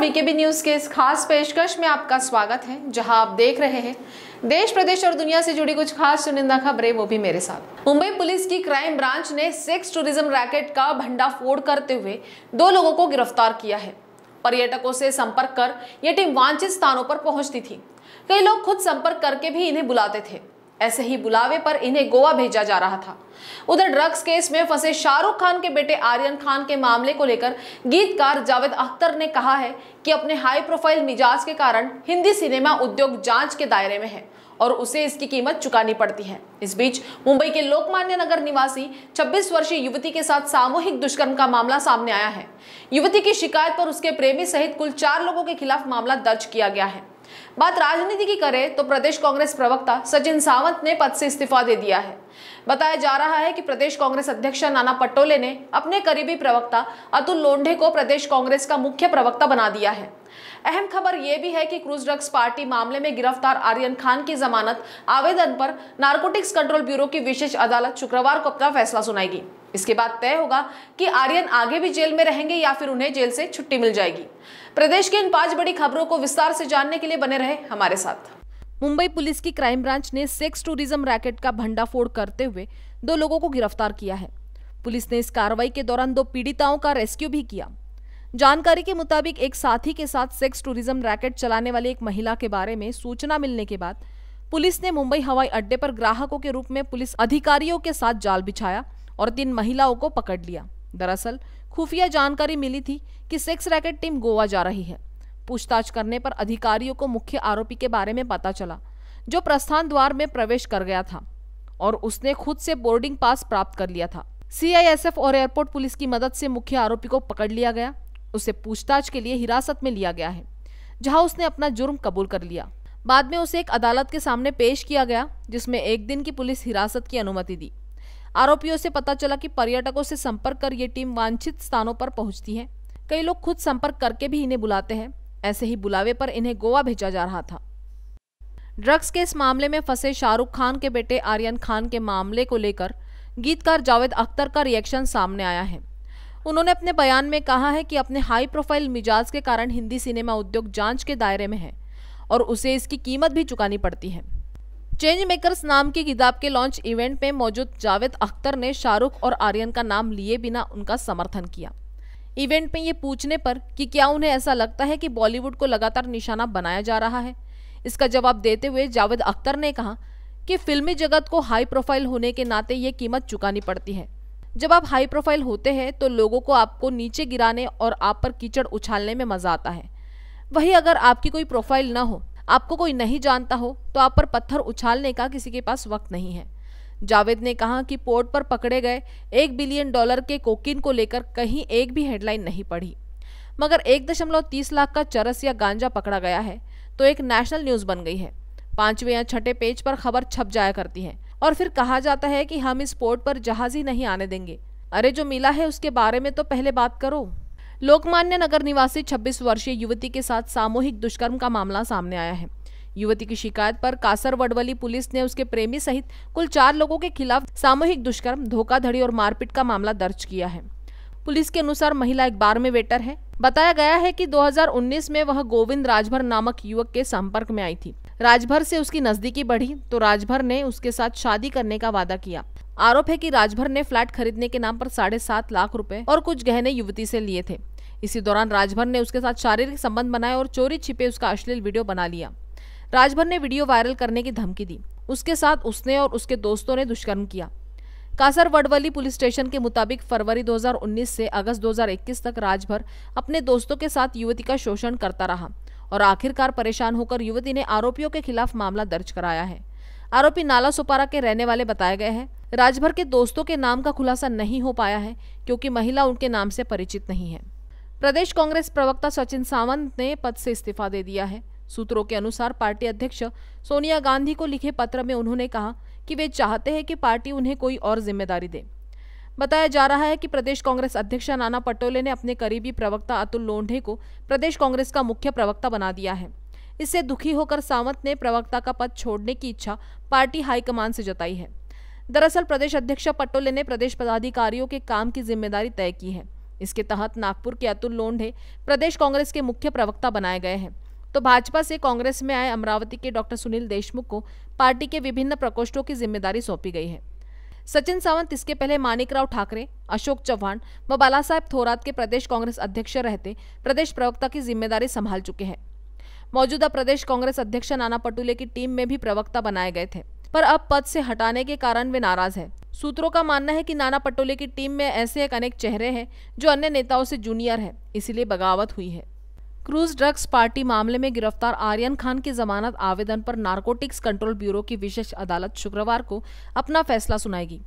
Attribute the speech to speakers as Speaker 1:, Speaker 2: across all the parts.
Speaker 1: VKB news के इस खास पेशकश में आपका स्वागत है, जहाँ आप देख रहे हैं, देश, प्रदेश और दुनिया से जुड़ी कुछ खास चुनिंदा खबरें, वो भी मेरे साथ। मुंबई पुलिस की क्राइम ब्रांच ने सेक्स टूरिज़्म रैकेट का भंडाफोड़ करते हुए दो लोगों को गिरफ़्तार किया है। पर्यटकों से संपर्क कर यह टीम वांछित स्थानों पर पहुँचती थी। कई लोग खुद संपर्क करके भी इन्हें बुलाते थे। ऐसे ही बुलावे पर इन्हें गोवा भेजा जा रहा था। उधर ड्रग्स केस में फंसे शाहरुख खान के बेटे आर्यन खान के मामले को लेकर गीतकार जावेद अख्तर ने कहा है कि अपने हाई प्रोफ़ाइल मिजाज के कारण हिंदी सिनेमा उद्योग जाँच के दायरे में है और उसे इसकी कीमत चुकानी पड़ती है। इस बीच मुंबई के लोकमान्य नगर निवासी 26 वर्षीय युवती के साथ सामूहिक दुष्कर्म का मामला सामने आया है। युवती की शिकायत पर उसके प्रेमी सहित कुल चार लोगों के खिलाफ मामला दर्ज किया गया है। बात राजनीति की करें तो प्रदेश कांग्रेस प्रवक्ता सचिन सावंत ने पद से इस्तीफा दे दिया है। बताया जा रहा है कि प्रदेश कांग्रेस अध्यक्ष नाना पटोले ने अपने करीबी प्रवक्ता अतुल लोंढे को प्रदेश कांग्रेस का मुख्य प्रवक्ता बना दिया है। अहम खबर यह भी है कि क्रूज ड्रग्स पार्टी मामले में गिरफ़्तार आर्यन खान की जमानत आवेदन पर नारकोटिक्स कंट्रोल ब्यूरो की विशेष अदालत शुक्रवार को अपना फैसला सुनाएगी। इसके बाद तय होगा कि आर्यन आगे भी जेल में रहेंगे या फिर उन्हें जेल से छुट्टी मिल जाएगी। प्रदेश की इन पाँच बड़ी खबरों को विस्तार से जानने के लिए बने रहे हमारे साथ।
Speaker 2: मुंबई पुलिस की क्राइम ब्रांच ने सेक्स टूरिज़्म रैकेट का भंडाफोड़ करते हुए दो लोगों को गिरफ़्तार किया है। पुलिस ने इस कार्रवाई के दौरान दो पीड़िताओं का रेस्क्यू भी किया। जानकारी के मुताबिक एक साथी के साथ सेक्स टूरिज़्म रैकेट चलाने वाली एक महिला के बारे में सूचना मिलने के बाद पुलिस ने मुंबई हवाई अड्डे पर ग्राहकों के रूप में पुलिस अधिकारियों के साथ जाल बिछाया और तीन महिलाओं को पकड़ लिया। दरअसल, खुफिया जानकारी मिली थी कि सेक्स रैकेट टीम गोवा जा रही है। पूछताछ करने पर अधिकारियों को मुख्य आरोपी के बारे में पता चला, जो प्रस्थान द्वार में प्रवेश कर गया था और उसने खुद से बोर्डिंग पास प्राप्त कर लिया था। सीआईएसएफ और एयरपोर्ट पुलिस की मदद से मुख्य आरोपी को पकड़ लिया गया। उसे पूछताछ के लिए हिरासत में लिया गया है, जहाँ उसने अपना जुर्म कबूल कर लिया। बाद में उसे एक अदालत के सामने पेश किया गया, जिसमें एक दिन की पुलिस हिरासत की अनुमति दी। आरोपियों से पता चला कि पर्यटकों से संपर्क कर ये टीम वांछित स्थानों पर पहुँचती है। कई लोग खुद संपर्क करके भी इन्हें बुलाते हैं। ऐसे ही बुलावे पर इन्हें गोवा भेजा जा रहा था। ड्रग्स के इस मामले में फंसे शाहरुख खान के बेटे आर्यन खान के मामले को लेकर गीतकार जावेद अख्तर का रिएक्शन सामने आया है। उन्होंने अपने बयान में कहा है कि अपने हाई प्रोफ़ाइल मिजाज के कारण हिंदी सिनेमा उद्योग जाँच के दायरे में है और उसे इसकी कीमत भी चुकानी पड़ती है। चेंज मेकर्स नाम की किताब के लॉन्च इवेंट में मौजूद जावेद अख्तर ने शाहरुख और आर्यन का नाम लिए बिना उनका समर्थन किया। इवेंट में ये पूछने पर कि क्या उन्हें ऐसा लगता है कि बॉलीवुड को लगातार निशाना बनाया जा रहा है? इसका जवाब देते हुए जावेद अख्तर ने कहा कि फिल्मी जगत को हाई प्रोफ़ाइल होने के नाते ये कीमत चुकानी पड़ती है। जब आप हाई प्रोफ़ाइल होते हैं तो लोगों को आपको नीचे गिराने और आप पर कीचड़ उछालने में मज़ा आता है। वही अगर आपकी कोई प्रोफ़ाइल ना हो आपको कोई नहीं जानता हो तो आप पर पत्थर उछालने का किसी के पास वक्त नहीं है। जावेद ने कहा कि पोर्ट पर पकड़े गए एक बिलियन डॉलर के कोकिन को लेकर कहीं एक भी हेडलाइन नहीं पढ़ी मगर एक दशमलव तीस लाख का चरस या गांजा पकड़ा गया है तो एक नेशनल न्यूज़ बन गई है। पाँचवें या छठे पेज पर खबर छप जाया करती है और फिर कहा जाता है कि हम इस पोर्ट पर जहाज़ ही नहीं आने देंगे। अरे जो मिला है उसके बारे में तो पहले बात करो। लोकमान्य नगर निवासी 26 वर्षीय युवती के साथ सामूहिक दुष्कर्म का मामला सामने आया है। युवती की शिकायत पर कासर वडवली पुलिस ने उसके प्रेमी सहित कुल चार लोगों के खिलाफ सामूहिक दुष्कर्म, धोखाधड़ी और मारपीट का मामला दर्ज किया है। पुलिस के अनुसार महिला एक बार में वेटर है। बताया गया है कि 2019 में वह गोविंद राजभर नामक युवक के संपर्क में आई थी। राजभर से उसकी नजदीकी बढ़ी तो राजभर ने उसके साथ शादी करने का वादा किया। आरोप है कि राजभर ने फ्लैट खरीदने के नाम पर साढ़े सात लाख रुपए और कुछ गहने युवती से लिए थे। इसी दौरान राजभर ने उसके साथ शारीरिक संबंध बनाए और चोरी छिपे उसका अश्लील वीडियो बना लिया। राजभर ने वीडियो वायरल करने की धमकी दी। उसके साथ उसने और उसके दोस्तों ने दुष्कर्म किया। कासर वडवली पुलिस स्टेशन के मुताबिक फरवरी 2019 से अगस्त 2021 तक राजभर अपने दोस्तों के साथ युवती का शोषण करता रहा और आखिरकार परेशान होकर युवती ने आरोपियों के खिलाफ मामला दर्ज कराया है। आरोपी नाला सुपारा के रहने वाले बताए गए हैं। राजभर के दोस्तों के नाम का खुलासा नहीं हो पाया है, क्योंकि महिला उनके नाम से परिचित नहीं है। प्रदेश कांग्रेस प्रवक्ता सचिन सावंत ने पद से इस्तीफा दे दिया है। सूत्रों के अनुसार पार्टी अध्यक्ष सोनिया गांधी को लिखे पत्र में उन्होंने कहा कि वे चाहते हैं कि पार्टी उन्हें कोई और ज़िम्मेदारी दे। बताया जा रहा है कि प्रदेश कांग्रेस अध्यक्ष नाना पटोले ने अपने करीबी प्रवक्ता अतुल लोंढे को प्रदेश कांग्रेस का मुख्य प्रवक्ता बना दिया है। इससे दुखी होकर सावंत ने प्रवक्ता का पद छोड़ने की इच्छा पार्टी हाईकमान से जताई है। दरअसल प्रदेश अध्यक्ष पटोले ने प्रदेश पदाधिकारियों के काम की ज़िम्मेदारी तय की है। इसके तहत नागपुर के अतुल लोंढे प्रदेश कांग्रेस के मुख्य प्रवक्ता बनाए गए हैं। तो भाजपा से कांग्रेस में आए अमरावती के डॉक्टर सुनील देशमुख को पार्टी के विभिन्न प्रकोष्ठों की ज़िम्मेदारी सौंपी गई है। सचिन सावंत इसके पहले मानिकराव ठाकरे, अशोक चौहान व बाला साहेब थोरात के प्रदेश कांग्रेस अध्यक्ष रहते प्रदेश प्रवक्ता की ज़िम्मेदारी संभाल चुके हैं। मौजूदा प्रदेश कांग्रेस अध्यक्ष नाना पटोले की टीम में भी प्रवक्ता बनाए गए थे, पर अब पद से हटाने के कारण वे नाराज़ है। सूत्रों का मानना है कि नाना पटोले की टीम में ऐसे एक अनेक चेहरे हैं, जो अन्य नेताओं से जूनियर है, इसीलिए बगावत हुई है। क्रूज ड्रग्स पार्टी मामले में गिरफ़्तार आर्यन खान की जमानत आवेदन पर नारकोटिक्स कंट्रोल ब्यूरो की विशेष अदालत शुक्रवार को अपना फैसला सुनाएगी।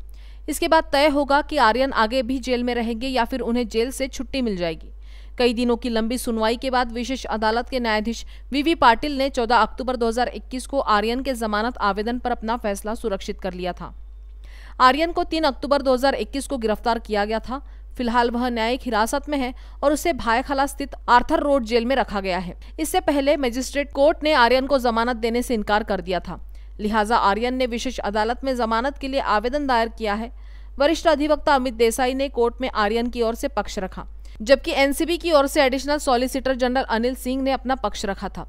Speaker 2: इसके बाद तय होगा कि आर्यन आगे भी जेल में रहेंगे या फिर उन्हें जेल से छुट्टी मिल जाएगी। कई दिनों की लंबी सुनवाई के बाद विशेष अदालत के न्यायाधीश वीवी पाटिल ने 14 अक्टूबर 2021 को आर्यन के जमानत आवेदन पर अपना फैसला सुरक्षित कर लिया था। आर्यन को 3 अक्टूबर 2021 को गिरफ़्तार किया गया था। फ़िलहाल वह न्यायिक हिरासत में है और उसे भाईखला स्थित आर्थर रोड जेल में रखा गया है। इससे पहले मजिस्ट्रेट कोर्ट ने आर्यन को जमानत देने से इनकार कर दिया था। लिहाजा आर्यन ने विशेष अदालत में जमानत के लिए आवेदन दायर किया है। वरिष्ठ अधिवक्ता अमित देसाई ने कोर्ट में आर्यन की ओर से पक्ष रखा। जबकि एनसीबी की ओर से additional solicitor general Anil Singh ने अपना पक्ष रखा था।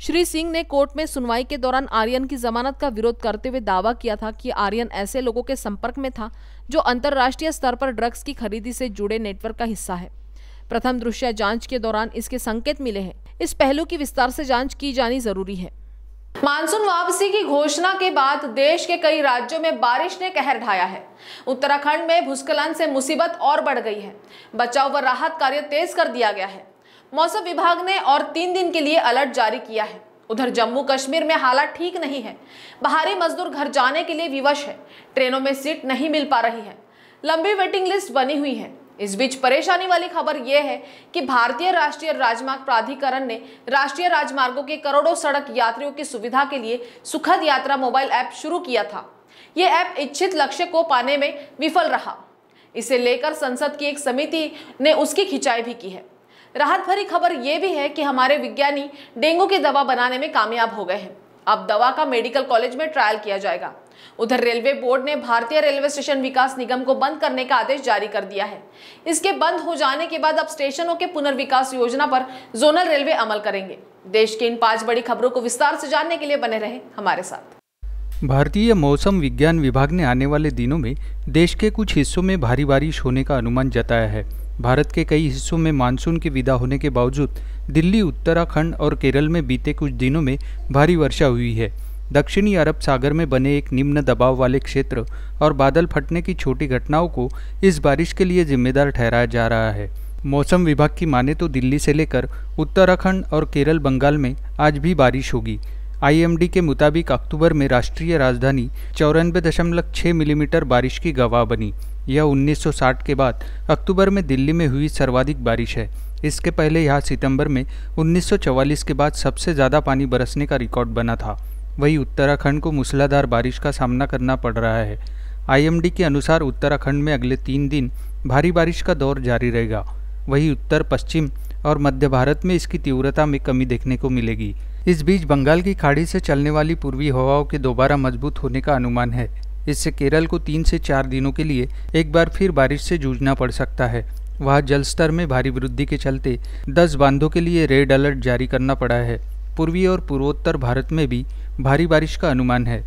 Speaker 2: श्री सिंह ने कोर्ट में सुनवाई के दौरान आर्यन की जमानत का विरोध करते हुए दावा किया था कि आर्यन ऐसे लोगों के संपर्क में था जो अंतर्राष्ट्रीय स्तर पर ड्रग्स की खरीदी से जुड़े नेटवर्क का हिस्सा है। प्रथम दृश्य जाँच के दौरान इसके संकेत मिले हैं। इस पहलू की विस्तार से जाँच की जानी ज़रूरी है।
Speaker 1: मानसून वापसी की घोषणा के बाद देश के कई राज्यों में बारिश ने कहर ढाया है। उत्तराखंड में भूस्खलन से मुसीबत और बढ़ गई है। बचाव व राहत कार्य तेज कर दिया गया है। मौसम विभाग ने और तीन दिन के लिए अलर्ट जारी किया है। उधर जम्मू कश्मीर में हालात ठीक नहीं है। बाहरी मजदूर घर जाने के लिए विवश है। ट्रेनों में सीट नहीं मिल पा रही है। लंबी वेटिंग लिस्ट बनी हुई है। इस बीच परेशानी वाली खबर यह है कि भारतीय राष्ट्रीय राजमार्ग प्राधिकरण ने राष्ट्रीय राजमार्गों के करोड़ों सड़क यात्रियों की सुविधा के लिए सुखद यात्रा मोबाइल ऐप शुरू किया था। ये ऐप इच्छित लक्ष्य को पाने में विफल रहा। इसे लेकर संसद की एक समिति ने उसकी खिंचाई भी की है। राहत भरी खबर यह भी है कि हमारे विज्ञानी डेंगू की दवा बनाने में कामयाब हो गए हैं। अब दवा का मेडिकल कॉलेज में ट्रायल किया जाएगा। उधर रेलवे बोर्ड ने भारतीय रेलवे स्टेशन विकास निगम को बंद करने का आदेश जारी कर दिया है। इसके बंद हो जाने के बाद अब स्टेशनों के पुनर्विकास योजना पर जोनल रेलवे अमल करेंगे। देश के इन पाँच बड़ी खबरों को विस्तार से जानने के लिए बने रहे हमारे साथ।
Speaker 3: भारतीय मौसम विज्ञान विभाग ने आने वाले दिनों में देश के कुछ हिस्सों में भारी बारिश होने का अनुमान जताया है। भारत के कई हिस्सों में मानसून के विदा होने के बावजूद दिल्ली, उत्तराखंड और केरल में बीते कुछ दिनों में भारी वर्षा हुई है। दक्षिणी अरब सागर में बने एक निम्न दबाव वाले क्षेत्र और बादल फटने की छोटी घटनाओं को इस बारिश के लिए जिम्मेदार ठहराया जा रहा है। मौसम विभाग की माने तो दिल्ली से लेकर उत्तराखंड और केरल, बंगाल में आज भी बारिश होगी। आईएमडी के मुताबिक अक्टूबर में राष्ट्रीय राजधानी चौरानबे दशमलव छः मिलीमीटर बारिश की गवाह बनी। यह 1960 के बाद अक्टूबर में दिल्ली में हुई सर्वाधिक बारिश है। इसके पहले यहाँ सितंबर में 1944 के बाद सबसे ज़्यादा पानी बरसने का रिकॉर्ड बना था। वही उत्तराखंड को मूसलाधार बारिश का सामना करना पड़ रहा है। आईएमडी के अनुसार उत्तराखंड में अगले तीन दिन भारी बारिश का दौर जारी रहेगा। वही उत्तर, पश्चिम और मध्य भारत में इसकी तीव्रता में कमी देखने को मिलेगी। इस बीच बंगाल की खाड़ी से चलने वाली पूर्वी हवाओं के दोबारा मज़बूत होने का अनुमान है। इससे केरल को तीन से चार दिनों के लिए एक बार फिर बारिश से जूझना पड़ सकता है। वहाँ जल स्तर में भारी वृद्धि के चलते 10 बांधों के लिए रेड अलर्ट जारी करना पड़ा है। पूर्वी और पूर्वोत्तर भारत में भी भारी बारिश का अनुमान है।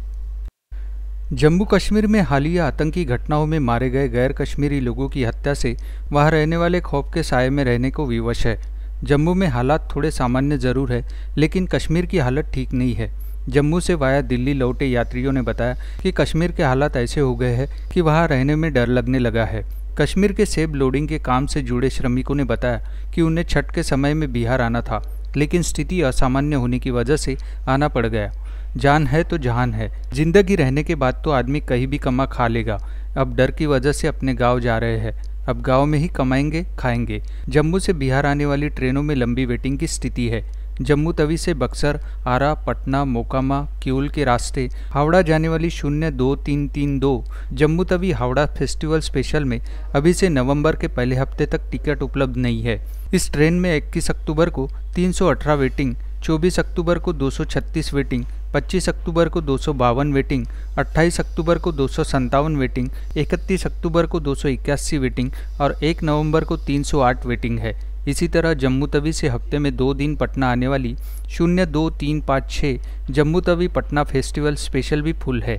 Speaker 3: जम्मू कश्मीर में हालिया आतंकी घटनाओं में मारे गए गैर कश्मीरी लोगों की हत्या से वहाँ रहने वाले खौफ के साय में रहने को विवश है। जम्मू में हालात थोड़े सामान्य ज़रूर है, लेकिन कश्मीर की हालत ठीक नहीं है। जम्मू से वाया दिल्ली लौटे यात्रियों ने बताया कि कश्मीर के हालात ऐसे हो गए हैं कि वहाँ रहने में डर लगने लगा है। कश्मीर के सेब लोडिंग के काम से जुड़े श्रमिकों ने बताया कि उन्हें छठ के समय में बिहार आना था, लेकिन स्थिति असामान्य होने की वजह से आना पड़ गया। जान है तो जहान है, ज़िंदगी रहने के बाद तो आदमी कहीं भी कमा खा लेगा। अब डर की वजह से अपने गाँव जा रहे हैं। अब गाँव में ही कमाएँगे, खाएँगे। जम्मू से बिहार आने वाली ट्रेनों में लंबी वेटिंग की स्थिति है। जम्मू तवी से बक्सर, आरा, पटना, मोकामा क्यूल के रास्ते, हावड़ा जाने वाली शून्य दो तीन तीन दो, जम्मू तवी हावड़ा फेस्टिवल स्पेशल में अभी से नवंबर के पहले हफ़्ते तक टिकट उपलब्ध नहीं है। इस ट्रेन में 21 अक्टूबर को 318 वेटिंग 24 अक्टूबर को 236 वेटिंग 25 अक्टूबर को दो सौ बावन वेटिंग 28 अक्टूबर को दो सौ सत्तावन वेटिंग 31 अक्टूबर को दो सौ इक्यासी वेटिंग और 1 नवंबर को 308 वेटिंग है। इसी तरह जम्मू तवी से हफ़्ते में दो दिन पटना आने वाली शून्य दो तीन पाँच छः जम्मू तवी पटना फेस्टिवल स्पेशल भी फुल है।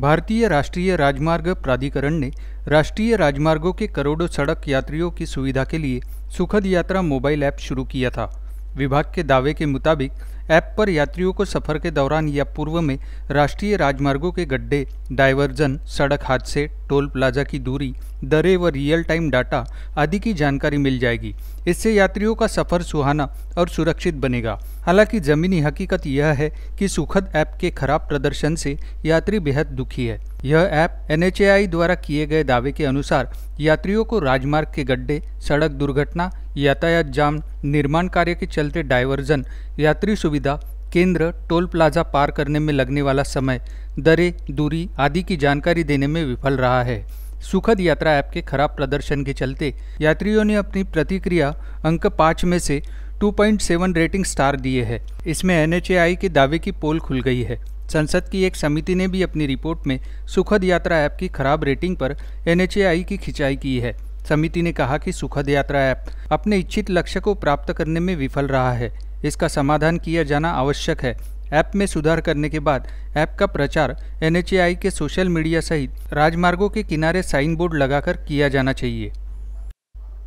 Speaker 3: भारतीय राष्ट्रीय राजमार्ग प्राधिकरण ने राष्ट्रीय राजमार्गों के करोड़ों सड़क यात्रियों की सुविधा के लिए सुखद यात्रा मोबाइल ऐप शुरू किया था। विभाग के दावे के मुताबिक ऐप पर यात्रियों को सफ़र के दौरान या पूर्व में राष्ट्रीय राजमार्गों के गड्ढे, डायवर्जन, सड़क हादसे टोल प्लाजा की दूरी, दरें व रियल टाइम डाटा आदि की जानकारी मिल जाएगी। इससे यात्रियों का सफ़र सुहाना और सुरक्षित बनेगा। हालाँकि जमीनी हकीकत यह है कि सुखद ऐप के खराब प्रदर्शन से यात्री बेहद दुखी है। यह ऐप एन द्वारा किए गए दावे के अनुसार यात्रियों को राजमार्ग के गड्ढे, सड़क दुर्घटना, यातायात जाम, निर्माण कार्य के चलते डायवर्जन, यात्री सुविधा केंद्र टोल प्लाजा पार करने में लगने वाला समय, दरें, दूरी आदि की जानकारी देने में विफल रहा है। सुखद यात्रा ऐप के खराब प्रदर्शन के चलते यात्रियों ने अपनी प्रतिक्रिया अंक पाँच में से 2.7 रेटिंग स्टार दिए हैं। इसमें एन के दावे की पोल खुल गई है। संसद की एक समिति ने भी अपनी रिपोर्ट में सुखद यात्रा ऐप की खराब रेटिंग पर एनएचएआई की खिंचाई की है। समिति ने कहा कि सुखद यात्रा ऐप अपने इच्छित लक्ष्य को प्राप्त करने में विफल रहा है। इसका समाधान किया जाना आवश्यक है। ऐप में सुधार करने के बाद ऐप का प्रचार एन के सोशल मीडिया सहित राजमार्गों के किनारे साइन बोर्ड लगाकर किया जाना चाहिए।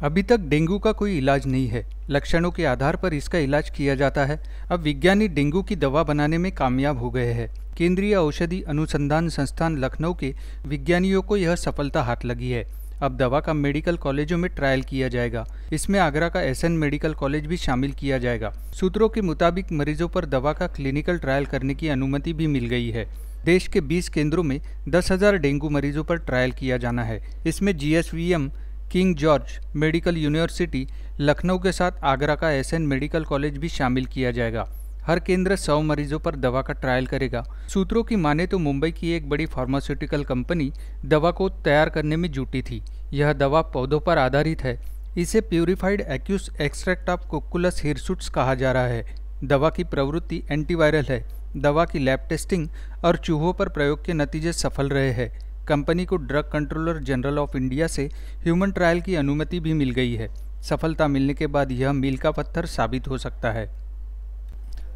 Speaker 3: अभी तक डेंगू का कोई इलाज नहीं है। लक्षणों के आधार पर इसका इलाज किया जाता है। अब विज्ञानी डेंगू की दवा बनाने में कामयाब हो गए हैं। केंद्रीय औषधि अनुसंधान संस्थान लखनऊ के विज्ञानियों को यह सफलता हाथ लगी है। अब दवा का मेडिकल कॉलेजों में ट्रायल किया जाएगा। इसमें आगरा का एसएन मेडिकल कॉलेज भी शामिल किया जाएगा। सूत्रों के मुताबिक मरीजों पर दवा का क्लिनिकल ट्रायल करने की अनुमति भी मिल गई है। देश के 20 केंद्रों में 10,000 डेंगू मरीजों पर ट्रायल किया जाना है। इसमें GSVM King George medical university Lucknow के साथ आगरा का एसएन मेडिकल कॉलेज भी शामिल किया जाएगा। हर केंद्र सौ मरीजों पर दवा का ट्रायल करेगा। सूत्रों की माने तो मुंबई की एक बड़ी फार्मास्यूटिकल कंपनी दवा को तैयार करने में जुटी थी। यह दवा पौधों पर आधारित है। इसे purified aqueous extract of Cocculus hirsutus कहा जा रहा है। दवा की प्रवृत्ति एंटीवायरल है। दवा की लैब टेस्टिंग और चूहों पर प्रयोग के नतीजे सफल रहे हैं। कंपनी को drug controller general of India से ह्यूमन ट्रायल की अनुमति भी मिल गई है। सफलता मिलने के बाद यह मील का पत्थर साबित हो सकता है।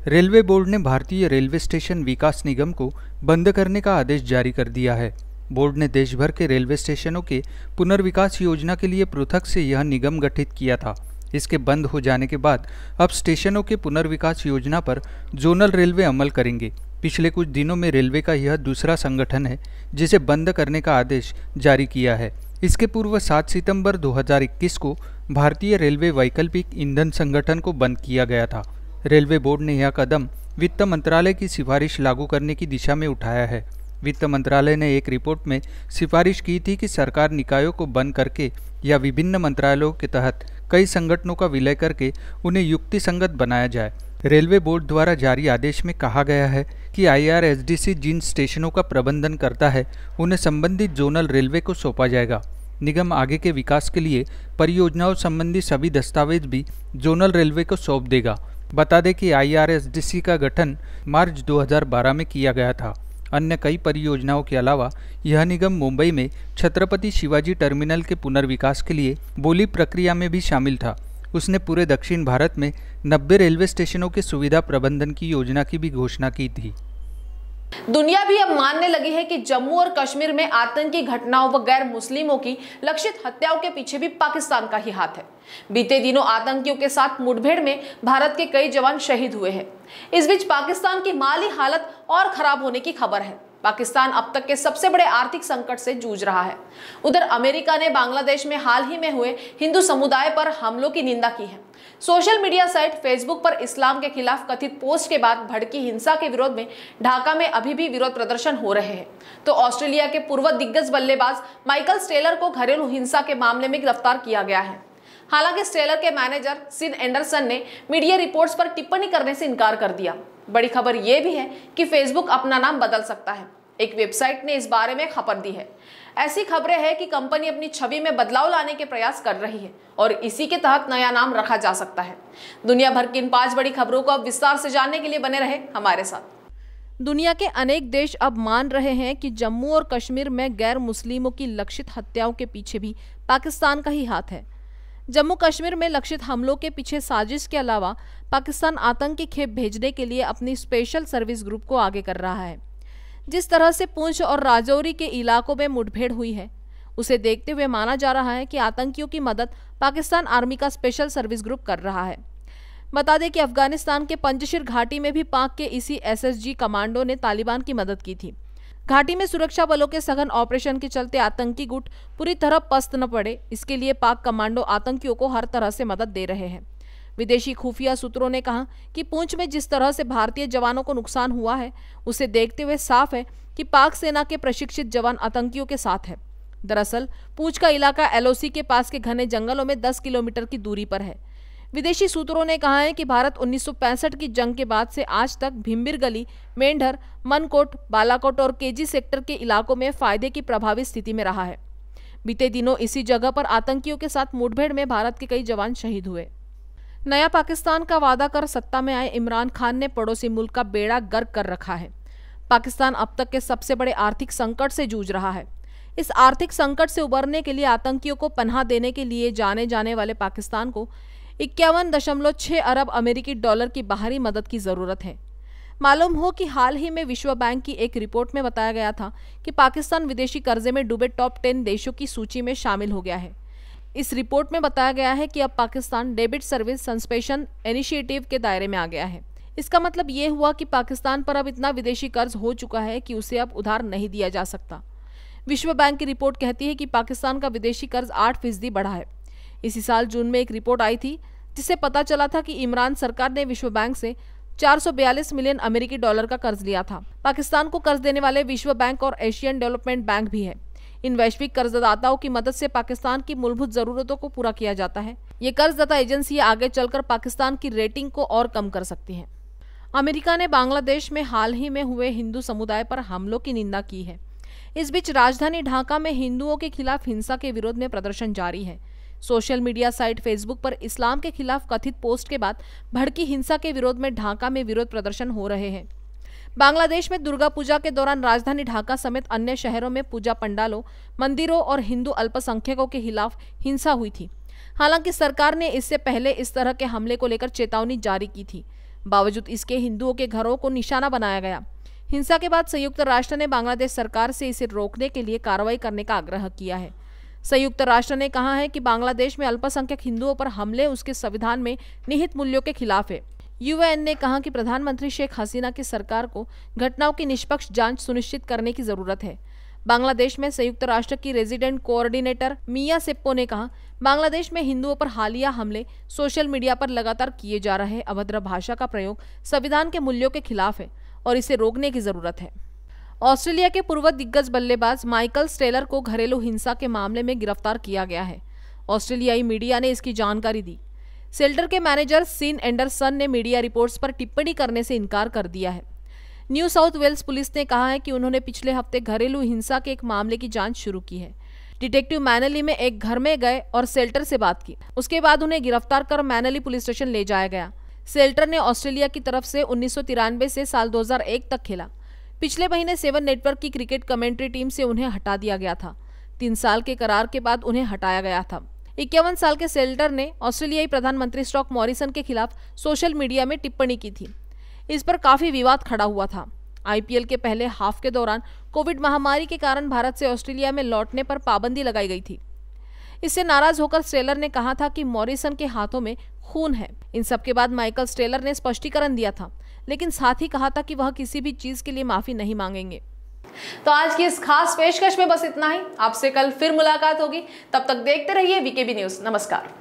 Speaker 3: रेलवे बोर्ड ने भारतीय रेलवे स्टेशन विकास निगम को बंद करने का आदेश जारी कर दिया है। बोर्ड ने देश भर के रेलवे स्टेशनों के पुनर्विकास योजना के लिए पृथक से यह निगम गठित किया था। इसके बंद हो जाने के बाद अब स्टेशनों के पुनर्विकास योजना पर जोनल रेलवे अमल करेंगे। पिछले कुछ दिनों में रेलवे का यह दूसरा संगठन है, जिसे बंद करने का आदेश जारी किया है। इसके पूर्व 7 सितंबर 2021 को भारतीय रेलवे वैकल्पिक ईंधन संगठन को बंद किया गया था। रेलवे बोर्ड ने यह कदम वित्त मंत्रालय की सिफारिश लागू करने की दिशा में उठाया है। वित्त मंत्रालय ने एक रिपोर्ट में सिफारिश की थी कि सरकार निकायों को बंद करके या विभिन्न मंत्रालयों के तहत कई संगठनों का विलय करके उन्हें युक्ति संगत बनाया जाए। रेलवे बोर्ड द्वारा जारी आदेश में कहा गया है कि आईआरएसडीसी जिन स्टेशनों का प्रबंधन करता है, उन्हें संबंधित जोनल रेलवे को सौंपा जाएगा। निगम आगे के विकास के लिए परियोजनाओं संबंधी सभी दस्तावेज़ भी जोनल रेलवे को सौंप देगा। बता दें कि आईआरएसडीसी का गठन मार्च 2012 में किया गया था। अन्य कई परियोजनाओं के अलावा, यह निगम मुंबई में छत्रपति शिवाजी टर्मिनल के पुनर्विकास के लिए बोली प्रक्रिया में भी शामिल था। उसने पूरे दक्षिण भारत में 90 रेलवे स्टेशनों के सुविधा प्रबंधन की योजना की भी घोषणा की थी।
Speaker 1: दुनिया भी अब मानने लगी है कि जम्मू और कश्मीर में आतंकी घटनाओं व गैर मुस्लिमों की लक्षित हत्याओं के पीछे भी पाकिस्तान का ही हाथ है। बीते दिनों आतंकियों के साथ मुठभेड़ में भारत के कई जवान शहीद हुए हैं। इस बीच पाकिस्तान की माली हालत और खराब होने की खबर है। पाकिस्तान अब तक के सबसे बड़े आर्थिक संकट से जूझ रहा है। उधर अमेरिका ने बांग्लादेश में हाल ही में हुए हिंदू समुदाय पर हमलों की निंदा की है। सोशल मीडिया साइट फेसबुक पर इस्लाम के खिलाफ कथित पोस्ट के बाद भड़की हिंसा के विरोध में ढाका में अभी भी विरोध प्रदर्शन हो रहे हैं। तो ऑस्ट्रेलिया के पूर्व दिग्गज बल्लेबाज माइकल स्टेलर को घरेलू हिंसा के मामले में गिरफ़्तार किया गया है। हालाँकि स्टेलर के मैनेजर सिन एंडरसन ने मीडिया रिपोर्ट्स पर टिप्पणी करने से इनकार कर दिया। बड़ी खबर यह भी है कि फेसबुक अपना नाम बदल सकता है। एक वेबसाइट ने इस बारे में खबर दी है। ऐसी खबरें हैं कि कंपनी अपनी छवि में बदलाव लाने के प्रयास कर रही है और इसी के तहत नया नाम रखा जा सकता है। दुनिया भर की इन पाँच बड़ी खबरों को अब विस्तार से जानने के लिए बने रहे हमारे साथ।
Speaker 2: दुनिया के अनेक देश अब मान रहे हैं कि जम्मू और कश्मीर में गैर मुस्लिमों की लक्षित हत्याओं के पीछे भी पाकिस्तान का ही हाथ है। जम्मू कश्मीर में लक्षित हमलों के पीछे साजिश के अलावा पाकिस्तान आतंकी खेप भेजने के लिए अपनी स्पेशल सर्विस ग्रुप को आगे कर रहा है। जिस तरह से पुंछ और राजौरी के इलाकों में मुठभेड़ हुई है, उसे देखते हुए माना जा रहा है कि आतंकियों की मदद पाकिस्तान आर्मी का स्पेशल सर्विस ग्रुप कर रहा है। बता दें कि अफ़गानिस्तान के पंजशीर घाटी में भी पाक के इसी एसएसजी कमांडो ने तालिबान की मदद की थी। घाटी में सुरक्षा बलों के सघन ऑपरेशन के चलते आतंकी गुट पूरी तरह पस्त न पड़े, इसके लिए पाक कमांडो आतंकियों को हर तरह से मदद दे रहे हैं। विदेशी खुफिया सूत्रों ने कहा कि पूंछ में जिस तरह से भारतीय जवानों को नुकसान हुआ है, उसे देखते हुए साफ़ है कि पाक सेना के प्रशिक्षित जवान आतंकियों के साथ है। दरअसल, पूंछ का इलाका एलओसी के पास के घने जंगलों में 10 किलोमीटर की दूरी पर है। विदेशी सूत्रों ने कहा है कि भारत 1965 की जंग के बाद से आज तक भिम्बिर गली, मेंढर, मनकोट, बालाकोट और केजी सेक्टर के इलाकों में फ़ायदे की प्रभावित स्थिति में रहा है। बीते दिनों इसी जगह पर आतंकियों के साथ मुठभेड़ में भारत के कई जवान शहीद हुए। नया पाकिस्तान का वादा कर सत्ता में आए इमरान खान ने पड़ोसी मुल्क का बेड़ा गर्क कर रखा है। पाकिस्तान अब तक के सबसे बड़े आर्थिक संकट से जूझ रहा है। इस आर्थिक संकट से उबरने के लिए आतंकियों को पनाह देने के लिए जाने जाने वाले पाकिस्तान को इक्यावन दशमलव छह अरब अमेरिकी डॉलर की बाहरी मदद की ज़रूरत है। मालूम हो कि हाल ही में विश्व बैंक की एक रिपोर्ट में बताया गया था कि पाकिस्तान विदेशी कर्जे में डूबे टॉप टेन देशों की सूची में शामिल हो गया है। इस रिपोर्ट में बताया गया है कि अब Pakistan debit service suspension initiative के दायरे में आ गया है। इसका मतलब ये हुआ कि पाकिस्तान पर अब इतना विदेशी कर्ज हो चुका है कि उसे अब उधार नहीं दिया जा सकता। विश्व बैंक की रिपोर्ट कहती है कि पाकिस्तान का विदेशी कर्ज आठ फ़ीसदी बढ़ा है। इसी साल जून में एक रिपोर्ट आई थी, जिससे पता चला था कि इमरान सरकार ने विश्व बैंक से 442 मिलियन अमेरिकी डॉलर का कर्ज लिया था। पाकिस्तान को कर्ज देने वाले विश्व बैंक और एशियन डेवलपमेंट बैंक भी है। इन वैश्विक कर्जदाताओं की मदद से पाकिस्तान की मूलभूत जरूरतों को पूरा किया जाता है। ये कर्जदाता एजेंसी आगे चलकर पाकिस्तान की रेटिंग को और कम कर सकती है। अमेरिका ने बांग्लादेश में हाल ही में हुए हिंदू समुदाय पर हमलों की निंदा की है। इस बीच राजधानी ढाका में हिंदुओं के खिलाफ हिंसा के विरोध में प्रदर्शन जारी है। सोशल मीडिया साइट फेसबुक पर इस्लाम के खिलाफ कथित पोस्ट के बाद भड़की हिंसा के विरोध में ढाका में विरोध प्रदर्शन हो रहे हैं। बांग्लादेश में दुर्गा पूजा के दौरान राजधानी ढाका समेत अन्य शहरों में पूजा पंडालों, मंदिरों और हिंदू अल्पसंख्यकों के खिलाफ हिंसा हुई थी। हालाँकि सरकार ने इससे पहले इस तरह के हमले को लेकर चेतावनी जारी की थी। बावजूद इसके हिंदुओं के घरों को निशाना बनाया गया। हिंसा के बाद संयुक्त राष्ट्र ने बांग्लादेश सरकार से इसे रोकने के लिए कार्रवाई करने का आग्रह किया है। संयुक्त राष्ट्र ने कहा है कि बांग्लादेश में अल्पसंख्यक हिंदुओं पर हमले उसके संविधान में निहित मूल्यों के खिलाफ है। यूएन ने कहा कि प्रधानमंत्री शेख हसीना की सरकार को घटनाओं की निष्पक्ष जाँच सुनिश्चित करने की ज़रूरत है। बांग्लादेश में संयुक्त राष्ट्र की रेजिडेंट कोऑर्डिनेटर मिया सेप्पो ने कहा, बांग्लादेश में हिंदुओं पर हालिया हमले सोशल मीडिया पर लगातार किए जा रहे अभद्र भाषा का प्रयोग संविधान के मूल्यों के खिलाफ है और इसे रोकने की ज़रूरत है। ऑस्ट्रेलिया के पूर्व दिग्गज बल्लेबाज माइकल स्टेलर को घरेलू हिंसा के मामले में गिरफ़्तार किया गया है। ऑस्ट्रेलियाई मीडिया ने इसकी जानकारी दी। सेल्टर के मैनेजर सीन एंडरसन ने मीडिया रिपोर्ट्स पर टिप्पणी करने से इनकार कर दिया है। न्यू साउथ वेल्स पुलिस ने कहा है कि उन्होंने पिछले हफ़्ते घरेलू हिंसा के एक मामले की जाँच शुरू की है। डिटेक्टिव मैनली में एक घर में गए और सेल्टर से बात की। उसके बाद उन्हें गिरफ़्तार कर मैनली पुलिस स्टेशन ले जाया गया। सेल्टर ने ऑस्ट्रेलिया की तरफ़ से उन्नीस सौ तिरानवे से साल 2001 तक खेला। पिछले महीने सेवन नेटवर्क की क्रिकेट कमेंट्री टीम से उन्हें हटा दिया गया था। तीन साल के करार के बाद उन्हें हटाया गया था। इक्यावन साल के सेल्टर ने ऑस्ट्रेलियाई प्रधानमंत्री स्टॉक मॉरिसन के खिलाफ सोशल मीडिया में टिप्पणी की थी। इस पर काफ़ी विवाद खड़ा हुआ था। आईपीएल के पहले हाफ़ के दौरान कोविड महामारी के कारण भारत से ऑस्ट्रेलिया में लौटने पर पाबंदी लगाई गई थी। इससे नाराज़ होकर स्टेलर ने कहा था कि मॉरिसन के हाथों में खून है। इन सब के बाद माइकल स्टेलर ने स्पष्टीकरण दिया था, लेकिन साथ ही कहा था कि वह किसी भी चीज़ के लिए माफ़ी नहीं मांगेंगे।
Speaker 1: तो आज की इस खास पेशकश में बस इतना ही। आपसे कल फिर मुलाकात होगी। तब तक देखते रहिए वीकेबी न्यूज़। नमस्कार।